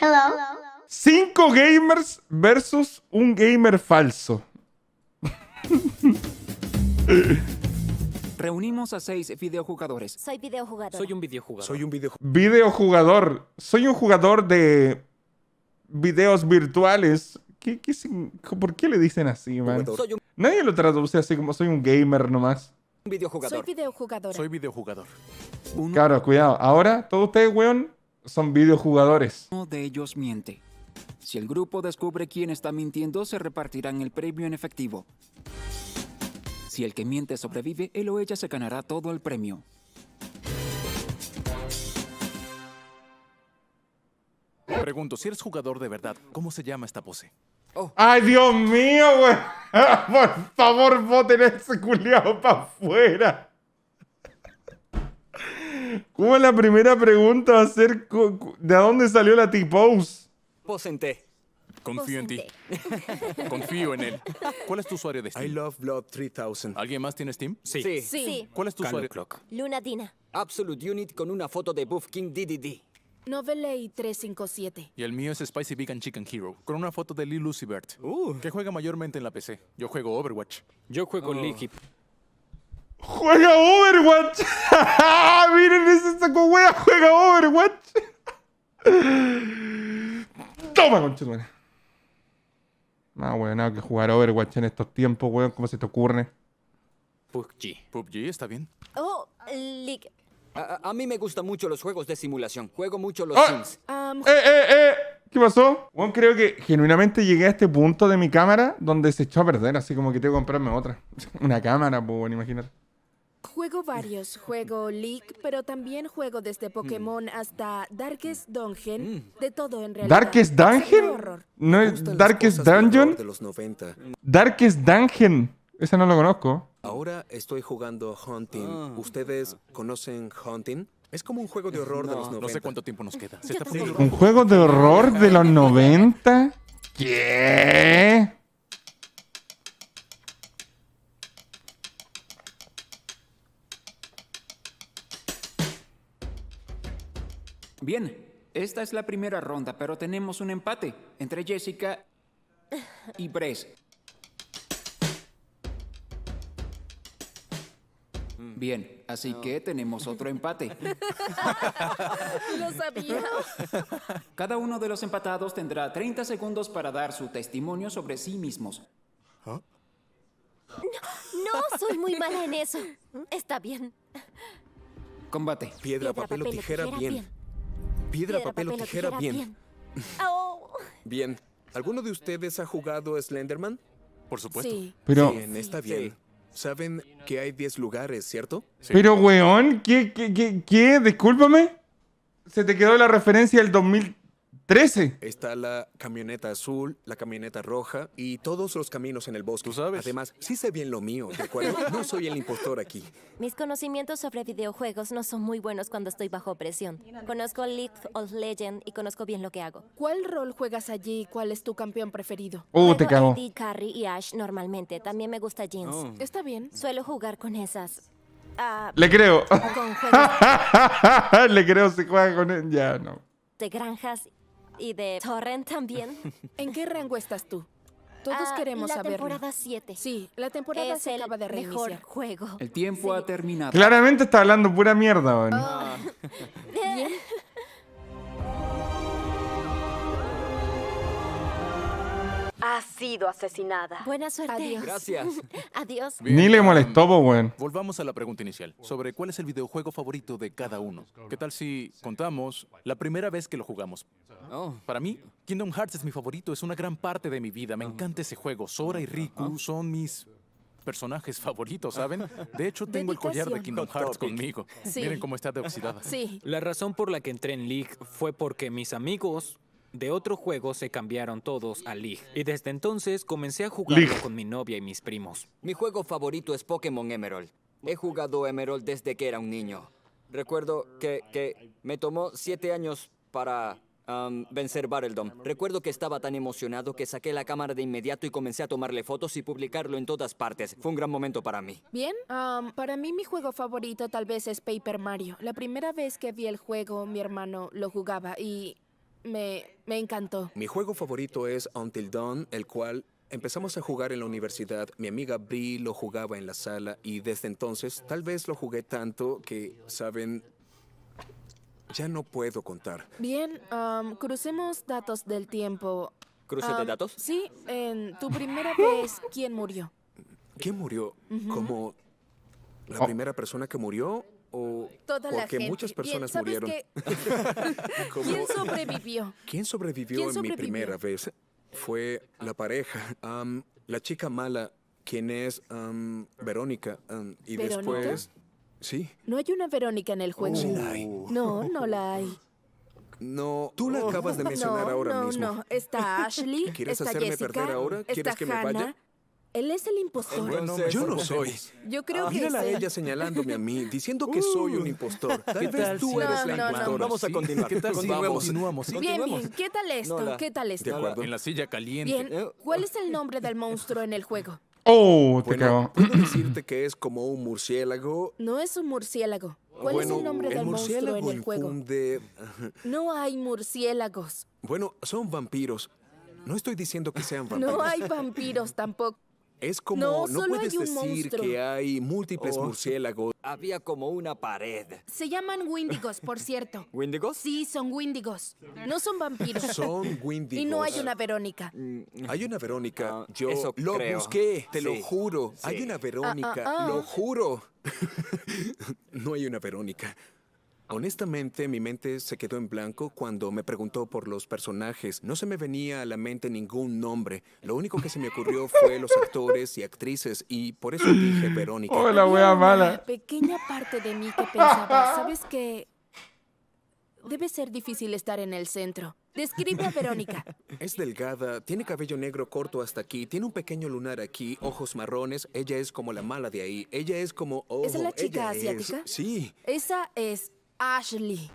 Hello. Cinco gamers versus un gamer falso. Reunimos a seis videojugadores. Soy videojugador. Soy un videojugador. Soy un videojuego. Videojugador. Soy un jugador de videos virtuales. ¿Qué, qué sin- ¿Por qué le dicen así, man? Soy un Nadie lo traduce así como soy un gamer nomás. Soy videojugador. Soy videojugador. Uno Claro, cuidado. Ahora, todos ustedes, weón, son videojugadores. de ellos miente. Si el grupo descubre quién está mintiendo, se repartirán el premio en efectivo. Si el que miente sobrevive, él o ella se ganará todo el premio. Pregunto, si eres jugador de verdad, ¿cómo se llama esta pose? ¡Ay, Dios mío, weón! Por favor, voten ese culiao para afuera. ¿Cómo la primera pregunta va a ser de dónde salió la T-Pose? Posenté. Confío en ti. Confío en él. ¿Cuál es tu usuario de I Steam? love Blood 3000. ¿Alguien más tiene Steam? Sí. Sí. Sí. ¿Cuál es tu usuario? Clock. Luna Dina. Absolute Unit con una foto de Buff King DDD. Novelay 357. Y el mío es Spicy Vegan Chicken Hero, con una foto de Lee Lucy Bert, que juega mayormente en la PC. Yo juego Overwatch. Yo juego League. ¡Juega Overwatch! ¡Miren ese saco wea! ¡Juega Overwatch! ¡Toma, conchetumare! No, weón, nada que jugar Overwatch en estos tiempos, weón. ¿Cómo se te ocurre? PUBG. PUBG está bien. Oh, League. A, mí me gustan mucho los juegos de simulación. Juego mucho los Ah. Sims. Am, ¡Eh, eh, eh! ¿Qué pasó? Weón, creo que genuinamente llegué a este punto de mi cámara donde se echó a perder, así como que tengo que comprarme otra. Una cámara, pues, bueno, imagínate. Juego varios. Juego League, pero también juego desde Pokémon hasta Darkest Dungeon. De todo en realidad. ¿Darkest Dungeon? ¿No es Darkest Dungeon? De los 90. Darkest Dungeon. Esa no lo conozco. Ahora estoy jugando Hunting. ¿Ustedes conocen Hunting? Es como un juego de horror de los 90. No sé cuánto tiempo nos queda. Se está ¿Un juego de horror de los 90? ¿Qué? Bien, esta es la primera ronda, pero tenemos un empate entre Jessica y Bress. Bien, así que tenemos otro empate. Lo sabía. Cada uno de los empatados tendrá 30 segundos para dar su testimonio sobre sí mismos. No, soy muy mala en eso. Está bien. Combate. Piedra, papel o tijera, bien. Piedra, papel o tijera, bien. Oh, Bien. ¿Alguno de ustedes ha jugado Slenderman? Por supuesto. Sí. Pero, Bien, está bien. Saben que hay 10 lugares, ¿cierto? pero, weón, ¿qué, qué, qué, qué? Discúlpame. Se te quedó la referencia del 2013. Está la camioneta azul, la camioneta roja y todos los caminos en el bosque. Tú sabes. Además, sí sé bien lo mío, ¿de acuerdo? No soy el impostor aquí. mis conocimientos sobre videojuegos no son muy buenos cuando estoy bajo presión. Conozco League of Legends y conozco bien lo que hago. ¿Cuál rol juegas allí y cuál es tu campeón preferido? Uh, te cago. Carry y Ash normalmente. También me gusta Jeans. Oh. Está bien. Suelo jugar con esas. ah, Le creo. con Le creo si juega con él. Ya, no. de granjas y de torrent también. ¿En qué rango estás tú? Todos Ah, queremos la saberlo. temporada 7. Sí, la temporada es se el acaba de mejor reiniciar. juego. El tiempo Sí. ha terminado. Claramente está hablando pura mierda, weón. Bien. Ha sido asesinada. Buena suerte. Adiós. Gracias. Adiós. Bien, Ni le molestó, po, weón. Volvamos a la pregunta inicial, sobre cuál es el videojuego favorito de cada uno. ¿Qué tal si contamos la primera vez que lo jugamos? Oh, Para mí, Kingdom Hearts es mi favorito, es una gran parte de mi vida. Me encanta ese juego. Sora y Riku son mis personajes favoritos, ¿saben? De hecho, tengo el collar de. Kingdom Hearts conmigo. Sí. Miren cómo está de oxidada. Sí. La razón por la que entré en League fue porque mis amigos de otro juego se cambiaron todos a League. Y desde entonces comencé a jugarlo League. con mi novia y mis primos. Mi juego favorito es Pokémon Emerald. He jugado Emerald desde que era un niño. Recuerdo que, que me tomó siete años para am, vencer Battledom. Recuerdo que estaba tan emocionado que saqué la cámara de inmediato y comencé a tomarle fotos y publicarlo en todas partes. Fue un gran momento para mí. Bien, am, para mí mi juego favorito tal vez es Paper Mario. La primera vez que vi el juego, mi hermano lo jugaba y me, me encantó. Mi juego favorito es Until Dawn, el cual empezamos a jugar en la universidad. Mi amiga Brie lo jugaba en la sala y desde entonces tal vez lo jugué tanto que, saben, ya no puedo contar. Bien, am, crucemos datos del tiempo. ¿Cruce de Am, datos? Sí, en tu primera vez, ¿quién murió? ¿Quién murió? ¿Como la Oh. primera persona que murió? ¿O Toda la porque gente. muchas personas ¿sabes murieron? qué? ¿Quién sobrevivió? ¿Quién sobrevivió ¿Quién en sobrevivió? mi primera vez? Fue la pareja, am, la chica mala, quien es am, Verónica. am, y ¿Verónica? después... Sí. No hay una Verónica en el juego. Sí la hay. No, no la hay. No, tú la acabas de mencionar no, ahora no, mismo. no. Está Ashley, ¿Quieres está hacerme Jessica, perder ahora? ¿Quieres está que me Hannah. vaya? Él es el impostor. Entonces, Yo no soy. Yo creo que Mírala a es él. ella señalándome a mí, diciendo que soy un impostor. Tal vez tal tú si- eres No, la no, no. impostora. Vamos a continuar. ¿Qué tal si Continuamos. continuamos? Bien, bien. ¿Qué tal esto? Nola. ¿Qué tal De esto? acuerdo. En la silla caliente. Bien. Eh, ¿Cuál es el nombre del monstruo en el juego? Oh, te Bueno, cago. puedo decirte que es como un murciélago. No es un murciélago. ¿Cuál bueno, es el nombre del monstruo murciélago en el juego? infunde... No hay murciélagos. Bueno, son vampiros. No estoy diciendo que sean vampiros. No hay vampiros tampoco. Es como, No, no, solo puedes hay un decir monstruo. que hay múltiples Oh. murciélagos. Había como una pared. Se llaman Windigos, por cierto. ¿Wendigos? Sí, son Windigos. No son vampiros. Son Windigos. Y no hay una Verónica. Hay una Verónica. Ah, Yo eso lo creo. busqué, te Sí. lo juro. Sí. Hay una Verónica, Ah, ah, ah. lo juro. no hay una Verónica. Honestamente, mi mente se quedó en blanco cuando me preguntó por los personajes. No se me venía a la mente ningún nombre. Lo único que se me ocurrió fue los actores y actrices y por eso dije Verónica. Oh, la Había wea una mala. pequeña parte de mí que pensaba, ¿sabes qué? Debe ser difícil estar en el centro. Describe a Verónica. Es delgada, tiene cabello negro corto hasta aquí, tiene un pequeño lunar aquí, ojos marrones. Ella es como la mala de ahí. Ella es como. Oh, ¿Es la chica es- asiática? Sí. Esa es Ashley.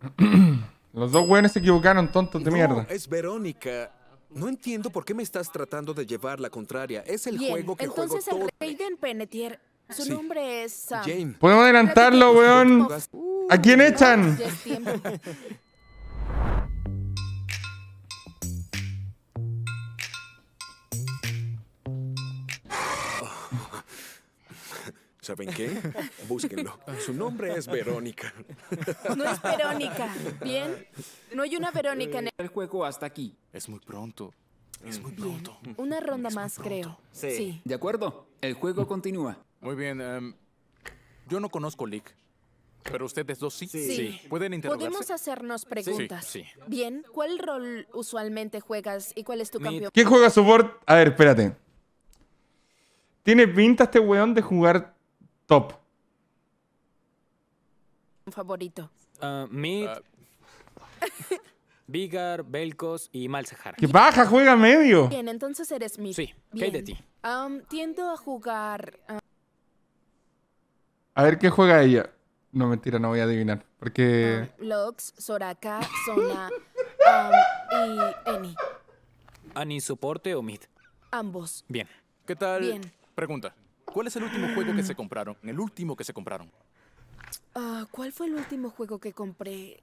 Los dos güeyes se equivocaron, tontos de No, mierda. es Verónica. No entiendo por qué me estás tratando de llevar la contraria. Es el Bien, juego que entonces juego el todo. Raiden Penetier, su Sí. nombre es Sam. Jane. Podemos adelantarlo, weón. ¿A quién echan? ¿Saben qué? Búsquenlo. Su nombre es Verónica. No es Verónica. Bien. No hay una Verónica en el. Juego hasta aquí. Es muy pronto. Es muy Bien. pronto. Una ronda más, creo. Sí. De acuerdo. El juego continúa. Muy bien. em, yo no conozco League. Pero ustedes dos sí. Sí. ¿Pueden interrogarse? Podemos hacernos preguntas. Sí, sí. Bien. ¿Cuál rol usualmente juegas y cuál es tu Mi- campeón ¿Quién juega support? A ver, espérate. Tiene pinta este weón de jugar top. favorito? Ah, Mid, Ah. Vigar, Belkos y Malzahar. ¡Que baja! ¡Juega medio! Bien, entonces eres mi. Sí, ¿qué hay de ti? tiendo a jugar. ah, A ver qué juega ella. No, mentira, no voy a adivinar. Porque. Lux, Soraka, Sona um, y Eni. ¿Ani soporte o mid? Ambos. Bien. ¿Qué tal? Bien. Pregunta. ¿Cuál es el último juego que se compraron? El último que se compraron. Ah, ¿Cuál fue el último juego que compré?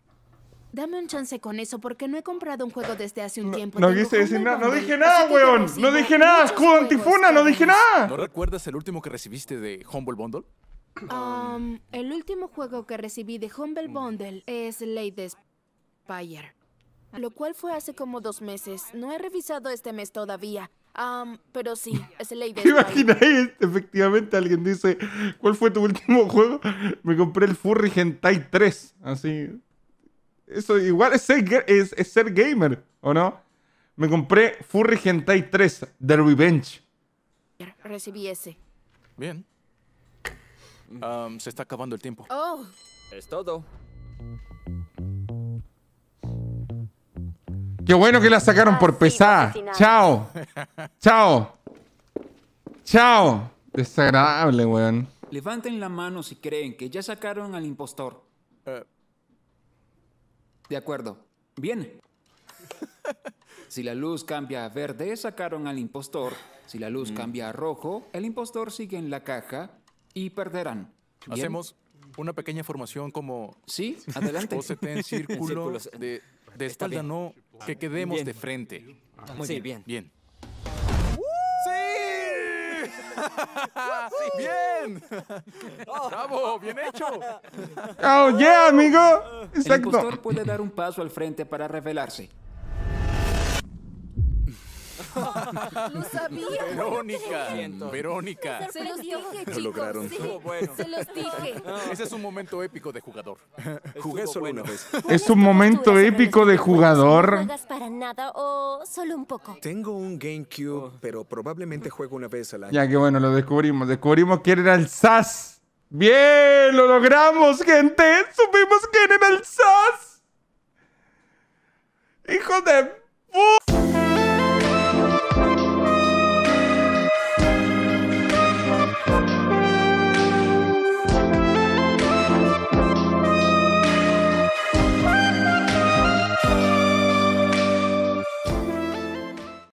Dame un chance con eso, porque no he comprado un juego desde hace un tiempo. No quise decir nada. No dije nada, weón. No dije nada. Escudo antifuna. No dije nada. ¿No recuerdas el último que recibiste de Humble Bundle? Um, el último juego que recibí de Humble Bundle es Lady Spire. Lo cual fue hace como dos meses. No he revisado este mes todavía. Um, pero sí, es Lady ¿Te imagináis? Efectivamente, alguien dice: ¿Cuál fue tu último juego? Me compré el Furry Hentai 3. Así. Eso igual es ser, es, es ser gamer, ¿o no? Me compré Furry Hentai 3, The Revenge. Recibí ese. Bien. Am, se está acabando el tiempo. Oh, Es todo. Qué bueno que la sacaron por sido pesada. Chao. Chao. Chao. Desagradable, weón. Levanten la mano si creen que ya sacaron al impostor. Eh. De acuerdo. Bien. Si la luz cambia a verde, sacaron al impostor. Si la Mm. luz cambia a rojo, el impostor sigue en la caja y perderán. ¿Bien? Hacemos una pequeña formación como Sí, adelante. pósete en círculo círculos. de, de espalda, no que quedemos Bien. de frente. sí, bien. Bien. ¡Sí! ¡Bien! ¡Bravo! ¡Bien hecho! ¡Oh, yeah, amigo! El Exacto. impostor puede dar un paso al frente para revelarse. ¡Lo sabía! Verónica. Verónica. Se los dije, chicos. lograron. sí. Bueno. Se los dije. Ese es un momento épico de jugador. Jugué Estuvo solo bueno. una vez. Es un momento épico de ¿No jugador. juegas para nada o solo un poco? Tengo un GameCube, pero probablemente juego una vez al año. Ya que bueno, lo descubrimos. Descubrimos quién era el SAS. ¡Bien! ¡Lo logramos, gente! ¡Supimos quién era el SAS! ¡Hijo de...